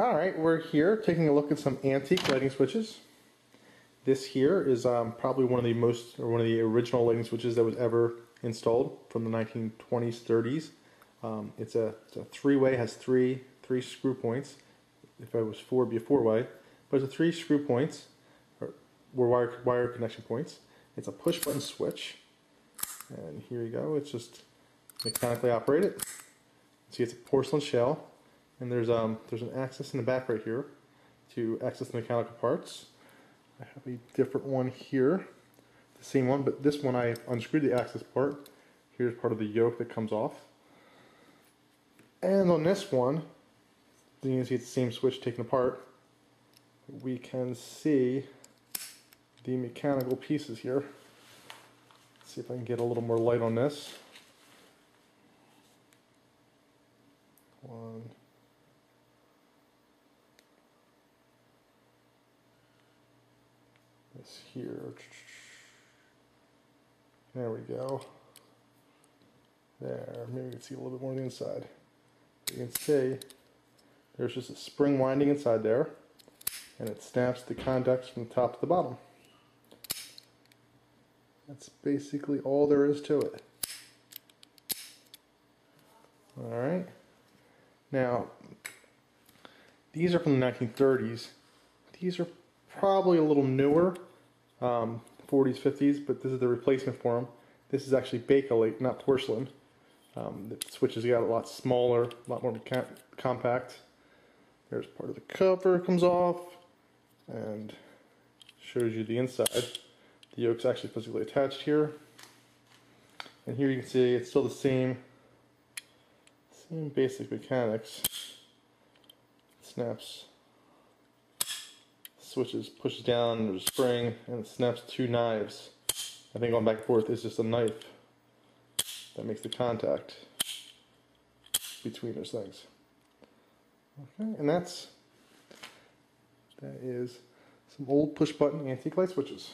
All right, we're here taking a look at some antique lighting switches. This here is um, probably one of the most, or one of the original lighting switches that was ever installed from the 1920s, 30s. Um, it's a, a three-way, has three three screw points. If it was four, it'd be a four-way, but it's a three screw points, or wire wire connection points. It's a push-button switch, and here you go. It's just mechanically operated. See, it's a porcelain shell. And there's um there's an access in the back right here to access the mechanical parts. I have a different one here, the same one, but this one I unscrewed the access part. Here's part of the yoke that comes off. And on this one, you can see it's the same switch taken apart. We can see the mechanical pieces here. Let's see if I can get a little more light on this. Here. There we go. There, maybe you can see a little bit more on the inside. You can see there's just a spring winding inside there and it snaps the contacts from the top to the bottom. That's basically all there is to it. Alright. Now, these are from the 1930s. These are probably a little newer, um, 40s, 50s, but this is the replacement for them. This is actually Bakelite, not porcelain. Um, the switches got a lot smaller, a lot more compact. There's part of the cover comes off and shows you the inside. The yoke's actually physically attached here. And here you can see it's still the same, same basic mechanics. It snaps switches, pushes down, there's a spring, and it snaps two knives. I think going back and forth is just a knife that makes the contact between those things. Okay, and that's, that is some old push button antique light switches.